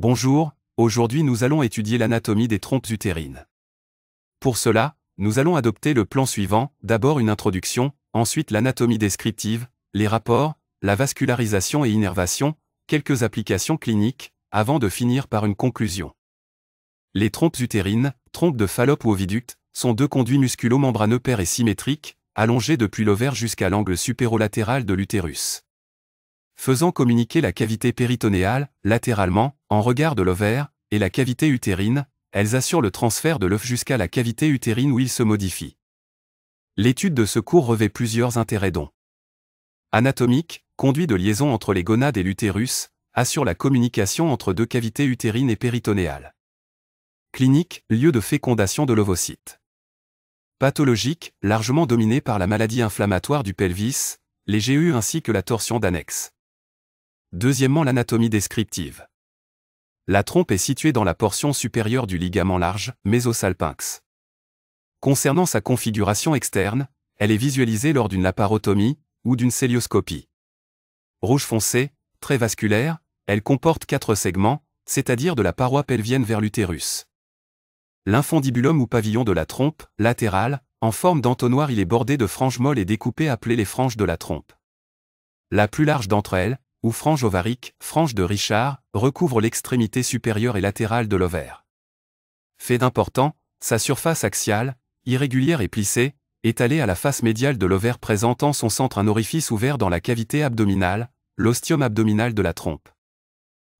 Bonjour, aujourd'hui nous allons étudier l'anatomie des trompes utérines. Pour cela, nous allons adopter le plan suivant, d'abord une introduction, ensuite l'anatomie descriptive, les rapports, la vascularisation et innervation, quelques applications cliniques, avant de finir par une conclusion. Les trompes utérines, trompes de Fallope ou oviducte, sont deux conduits musculo-membraneux pairs et symétriques, allongés depuis l'ovaire jusqu'à l'angle supérolatéral de l'utérus faisant communiquer la cavité péritonéale, latéralement, en regard de l'ovaire, et la cavité utérine, elles assurent le transfert de l'œuf jusqu'à la cavité utérine où il se modifie. L'étude de ce cours revêt plusieurs intérêts dont anatomique, conduit de liaison entre les gonades et l'utérus, assure la communication entre deux cavités utérines et péritonéales. Clinique, lieu de fécondation de l'ovocyte. Pathologique, largement dominé par la maladie inflammatoire du pelvis, les GU ainsi que la torsion d'annexe. Deuxièmement l'anatomie descriptive. La trompe est située dans la portion supérieure du ligament large, mésosalpinx. Concernant sa configuration externe, elle est visualisée lors d'une laparotomie ou d'une célioscopie. Rouge foncé, très vasculaire, elle comporte quatre segments, c'est-à-dire de la paroi pelvienne vers l'utérus. L'infondibulum ou pavillon de la trompe, latéral, en forme d'entonnoir il est bordé de franges molles et découpées appelées les franges de la trompe. La plus large d'entre elles, ou frange ovarique, frange de Richard, recouvre l'extrémité supérieure et latérale de l'ovaire. Fait d'important, sa surface axiale, irrégulière et plissée, étalée à la face médiale de l'ovaire présentant son centre un orifice ouvert dans la cavité abdominale, l'ostium abdominal de la trompe.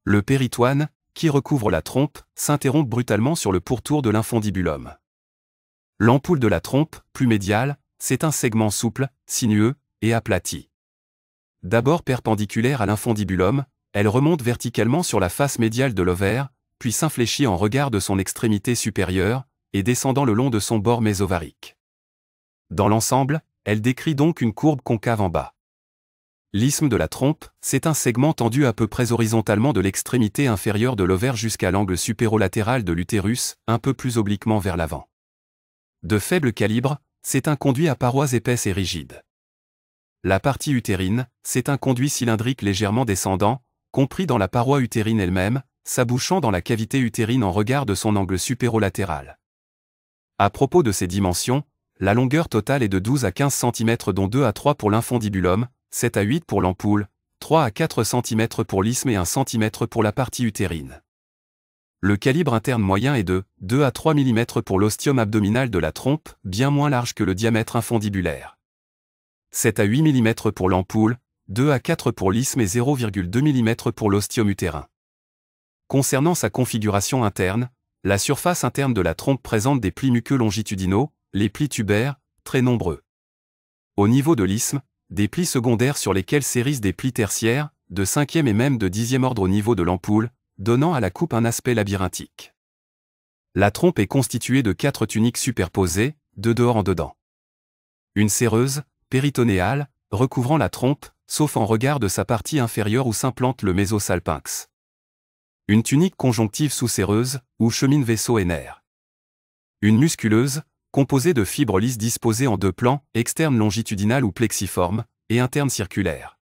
Le péritoine, qui recouvre la trompe, s'interrompt brutalement sur le pourtour de l'infondibulum. L'ampoule de la trompe, plus médiale, c'est un segment souple, sinueux et aplati. D'abord perpendiculaire à l'infondibulum, elle remonte verticalement sur la face médiale de l'ovaire, puis s'infléchit en regard de son extrémité supérieure, et descendant le long de son bord mésovarique. Dans l'ensemble, elle décrit donc une courbe concave en bas. L'isthme de la trompe, c'est un segment tendu à peu près horizontalement de l'extrémité inférieure de l'ovaire jusqu'à l'angle supérolatéral de l'utérus, un peu plus obliquement vers l'avant. De faible calibre, c'est un conduit à parois épaisses et rigides. La partie utérine, c'est un conduit cylindrique légèrement descendant, compris dans la paroi utérine elle-même, s'abouchant dans la cavité utérine en regard de son angle supérolatéral. À propos de ses dimensions, la longueur totale est de 12 à 15 cm dont 2 à 3 pour l'infondibulum, 7 à 8 pour l'ampoule, 3 à 4 cm pour l'isthme et 1 cm pour la partie utérine. Le calibre interne moyen est de 2 à 3 mm pour l'ostium abdominal de la trompe, bien moins large que le diamètre infondibulaire. 7 à 8 mm pour l'ampoule, 2 à 4 pour l'isthme et 0,2 mm pour l'ostium utérin. Concernant sa configuration interne, la surface interne de la trompe présente des plis muqueux longitudinaux, les plis tubaires, très nombreux. Au niveau de l'isthme, des plis secondaires sur lesquels s'érissent des plis tertiaires, de cinquième et même de dixième ordre au niveau de l'ampoule, donnant à la coupe un aspect labyrinthique. La trompe est constituée de quatre tuniques superposées, de dehors en dedans. Une séreuse, péritonéale, recouvrant la trompe, sauf en regard de sa partie inférieure où s'implante le mésosalpinx. Une tunique conjonctive sous-séreuse, où chemine vaisseau et nerfs. Une musculeuse, composée de fibres lisses disposées en deux plans, externe longitudinal ou plexiforme, et interne circulaire.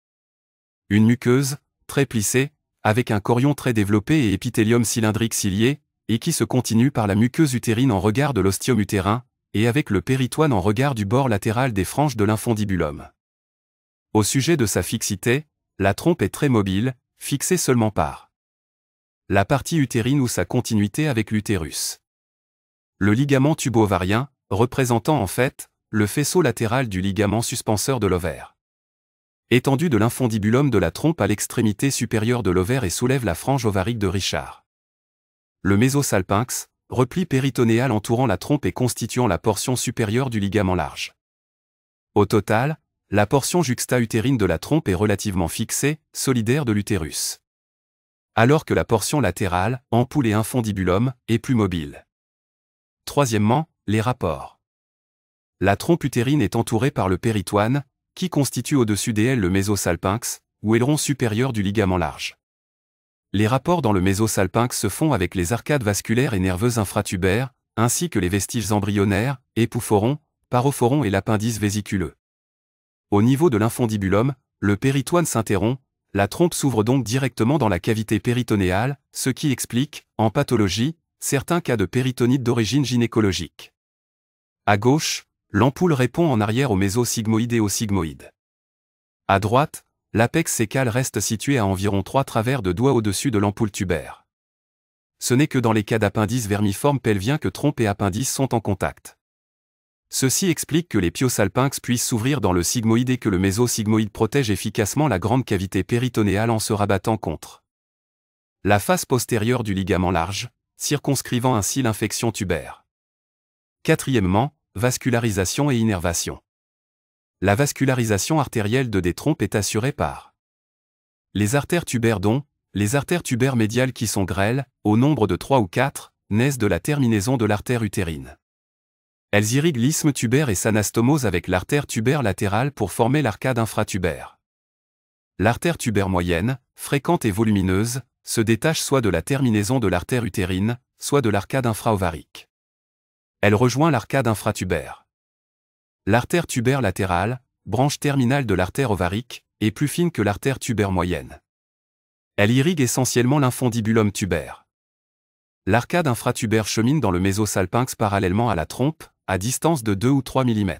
Une muqueuse, très plissée, avec un corion très développé et épithélium cylindrique cilié, et qui se continue par la muqueuse utérine en regard de l'ostium utérin, et avec le péritoine en regard du bord latéral des franges de l'infondibulum. Au sujet de sa fixité, la trompe est très mobile, fixée seulement par la partie utérine ou sa continuité avec l'utérus. Le ligament tubo-ovarien, représentant en fait le faisceau latéral du ligament suspenseur de l'ovaire. Étendu de l'infondibulum de la trompe à l'extrémité supérieure de l'ovaire et soulève la frange ovarique de Richard. Le mésosalpinx, repli péritonéal entourant la trompe et constituant la portion supérieure du ligament large. Au total, la portion juxta-utérine de la trompe est relativement fixée, solidaire de l'utérus. Alors que la portion latérale, ampoule et infondibulum, est plus mobile. Troisièmement, les rapports. La trompe utérine est entourée par le péritoine, qui constitue au-dessus d'elle le mésosalpinx, ou aileron supérieur du ligament large. Les rapports dans le mésosalpinx se font avec les arcades vasculaires et nerveuses infratubaires, ainsi que les vestiges embryonnaires, épouforons, parophoron et l'appendice vésiculeux. Au niveau de l'infondibulum, le péritoine s'interrompt, la trompe s'ouvre donc directement dans la cavité péritonéale, ce qui explique, en pathologie, certains cas de péritonite d'origine gynécologique. À gauche, l'ampoule répond en arrière au mésosigmoïde et au sigmoïde. À droite, l'apex sécal reste situé à environ 3 travers de doigts au-dessus de l'ampoule tubaire. Ce n'est que dans les cas d'appendice vermiforme pelvien que trompe et appendice sont en contact. Ceci explique que les piosalpinx puissent s'ouvrir dans le sigmoïde et que le mésosigmoïde protège efficacement la grande cavité péritonéale en se rabattant contre la face postérieure du ligament large, circonscrivant ainsi l'infection tubaire. Quatrièmement, vascularisation et innervation. La vascularisation artérielle de des trompes est assurée par les artères tubaires dont, les artères tubaires médiales qui sont grêles, au nombre de 3 ou 4, naissent de la terminaison de l'artère utérine. Elles irriguent l'isthme tubaire et s'anastomosent avec l'artère tubaire latérale pour former l'arcade infratubaire. L'artère tubaire moyenne, fréquente et volumineuse, se détache soit de la terminaison de l'artère utérine, soit de l'arcade infraovarique. Elle rejoint l'arcade infratubaire. L'artère tubaire latérale, branche terminale de l'artère ovarique, est plus fine que l'artère tubaire moyenne. Elle irrigue essentiellement l'infondibulum tubaire. L'arcade infratubaire chemine dans le mésosalpinx parallèlement à la trompe, à distance de 2 ou 3 mm.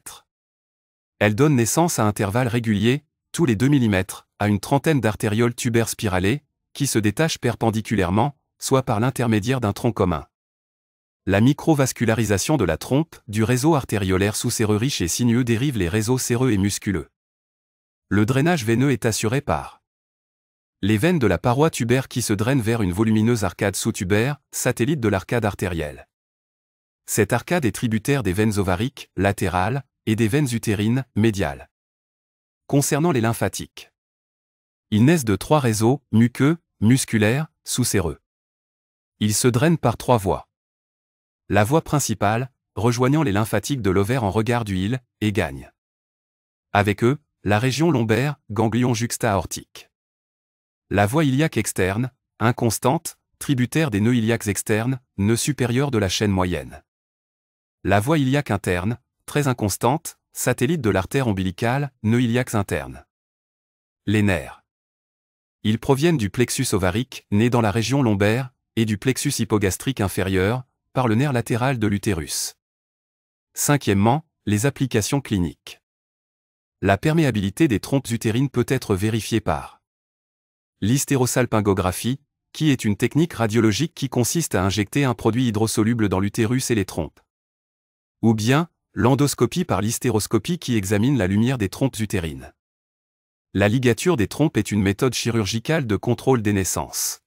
Elle donne naissance à intervalles réguliers, tous les 2 mm, à une trentaine d'artérioles tubaires spiralées, qui se détachent perpendiculairement, soit par l'intermédiaire d'un tronc commun. La microvascularisation de la trompe, du réseau artériolaire sous-séreux riche et sinueux dérive les réseaux séreux et musculeux. Le drainage veineux est assuré par les veines de la paroi tubaire qui se drainent vers une volumineuse arcade sous-tubaire, satellite de l'arcade artérielle. Cette arcade est tributaire des veines ovariques, latérales, et des veines utérines, médiales. Concernant les lymphatiques. Ils naissent de trois réseaux, muqueux, musculaires, sous-séreux. Ils se drainent par trois voies. La voie principale, rejoignant les lymphatiques de l'ovaire en regard d'huile, et gagne. Avec eux, la région lombaire, ganglion juxta-aortique. La voie iliaque externe, inconstante, tributaire des nœuds iliaques externes, nœud supérieur de la chaîne moyenne. La voie iliaque interne, très inconstante, satellite de l'artère ombilicale, nœud iliaque interne. Les nerfs. Ils proviennent du plexus ovarique, né dans la région lombaire, et du plexus hypogastrique inférieur, par le nerf latéral de l'utérus. Cinquièmement, les applications cliniques. La perméabilité des trompes utérines peut être vérifiée par l'hystérosalpingographie, qui est une technique radiologique qui consiste à injecter un produit hydrosoluble dans l'utérus et les trompes ou bien l'endoscopie par l'hystéroscopie qui examine la lumière des trompes utérines. La ligature des trompes est une méthode chirurgicale de contrôle des naissances.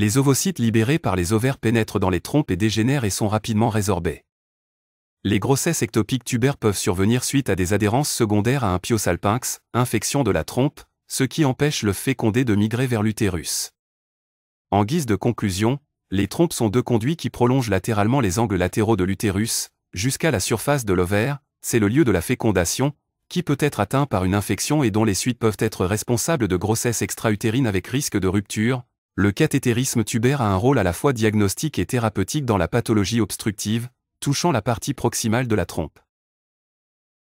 Les ovocytes libérés par les ovaires pénètrent dans les trompes et dégénèrent et sont rapidement résorbés. Les grossesses ectopiques tubaires peuvent survenir suite à des adhérences secondaires à un piosalpinx, infection de la trompe, ce qui empêche le fécondé de migrer vers l'utérus. En guise de conclusion, les trompes sont deux conduits qui prolongent latéralement les angles latéraux de l'utérus, jusqu'à la surface de l'ovaire, c'est le lieu de la fécondation, qui peut être atteint par une infection et dont les suites peuvent être responsables de grossesse extra-utérine avec risque de rupture. Le cathétérisme tubaire a un rôle à la fois diagnostique et thérapeutique dans la pathologie obstructive, touchant la partie proximale de la trompe.